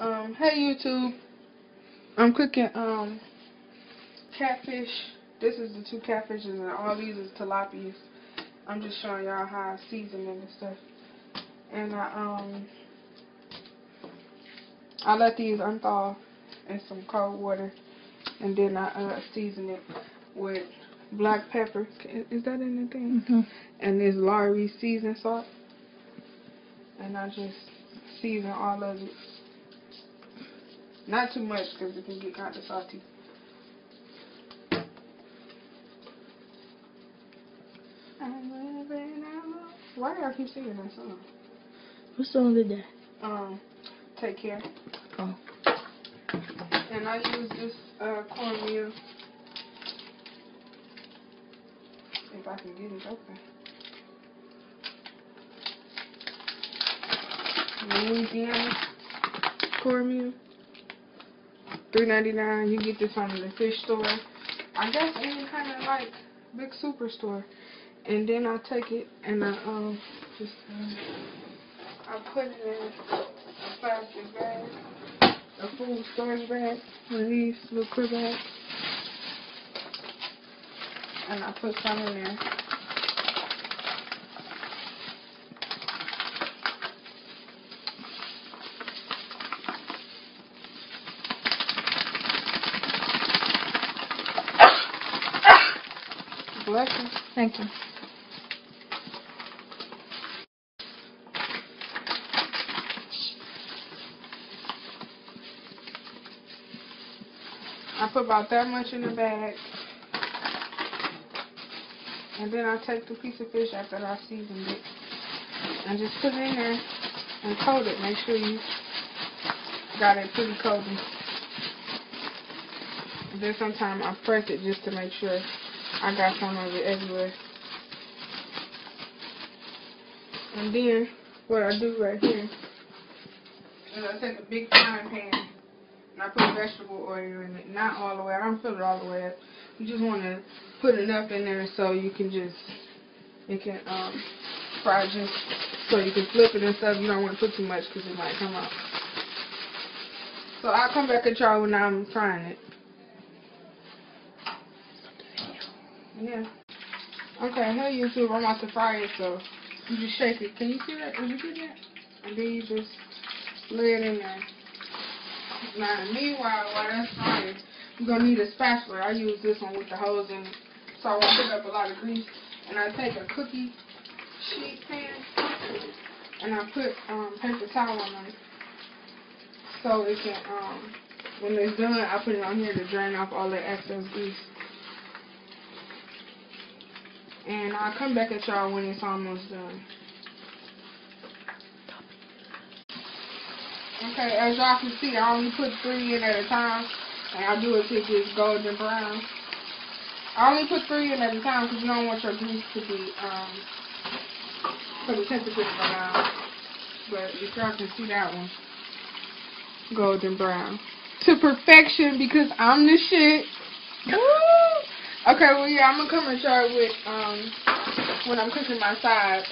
Um, hey YouTube. I'm cooking um catfish. This is the two catfishes and all these is tilapias. I'm just showing y'all how I season them and stuff. And I um I let these unthaw in some cold water and then I uh, season it with black pepper. Is that in the thing? Mm-hmm. And this Lawry season salt. And I just season all of it. Not too much because it can get kind of salty. Why do I keep singing that song? What song did that? Um, take care. Oh. And I use this uh, cornmeal. If I can get it open. Louisiana cornmeal. Three ninety nine. You get this from the fish store. I guess any kind of like big superstore. And then I take it and I um just um, I put it in a plastic bag, a food storage bag, one of these little clear bags, and I put some in there. You. Thank you. I put about that much in the bag. And then I take the piece of fish after I seasoned it. And just put it in there and coat it. Make sure you got it pretty coated. Then sometimes I press it just to make sure I got some of it everywhere. And then what I do right here is I take a big frying pan and I put vegetable oil in it. Not all the way. I don't fill it all the way up. You just want to put enough in there so you can just, it can um, fry just so you can flip it and stuff. You don't want to put too much because it might come out. So I'll come back at y'all when I'm frying it. Yeah. Okay, hey YouTube, I'm about to fry it, so you just shake it. Can you see that? Can you see that? And then you just lay it in there. Now, meanwhile, while that's frying, you're going to need a spatula. I use this one with the hose in it, so I won't pick up a lot of grease. And I take a cookie sheet pan, and I put um, paper towel on it, so it can, um, when it's done, I put it on here to drain off all the excess grease. And I'll come back at y'all when it's almost done. Okay, as y'all can see, I only put three in at a time, and I do it till it gets golden brown. I only put three in at a time because you don't want your grease to be, um, for the temperature to. But if y'all can see that one, golden brown. To perfection because I'm the shit. Woo! Okay, well, yeah, I'm going to come and show you with, um, when I'm cooking my sides.